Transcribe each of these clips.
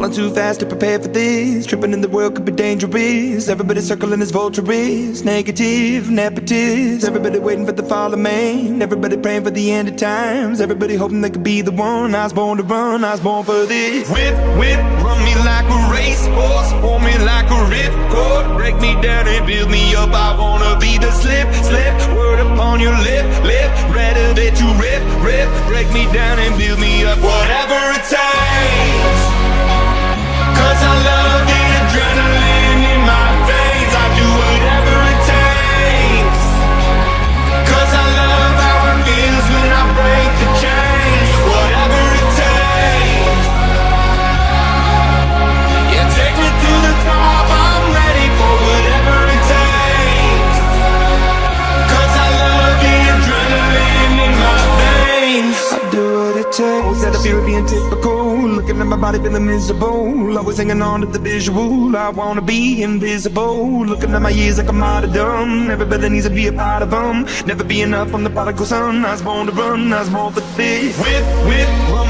Falling too fast to prepare for this. Tripping in the world could be dangerous. Everybody circling as vultures. Negative, nepotist. Everybody waiting for the fall of man. Everybody praying for the end of times. Everybody hoping they could be the one. I was born to run, I was born for this. Whip, whip, run me like a racehorse. Pull me like a ripcord. Break me down and build me up. I wanna be the slip, slip. Word upon your lip, lip. Rather that you rip, rip. Break me down and build me up. Whatever it takes. My body feeling miserable. Always hanging on to the visual. I wanna be invisible. Looking at my years like I'm out of dumb. Everybody needs to be a part of them. Never be enough. I'm the prodigal son. I was born to run. I was born for this. Whip, whip, run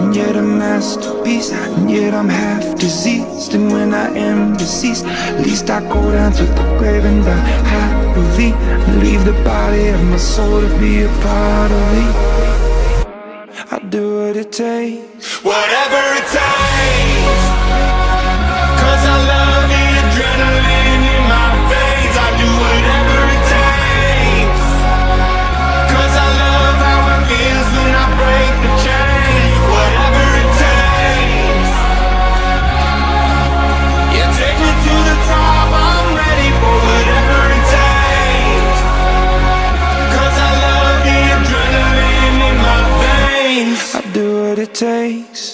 And yet a masterpiece, and yet I'm half diseased. And when I am deceased, at least I go down to the grave and die happily. And leave the body of my soul to be a part of me. I do what it takes, whatever it takes. Takes.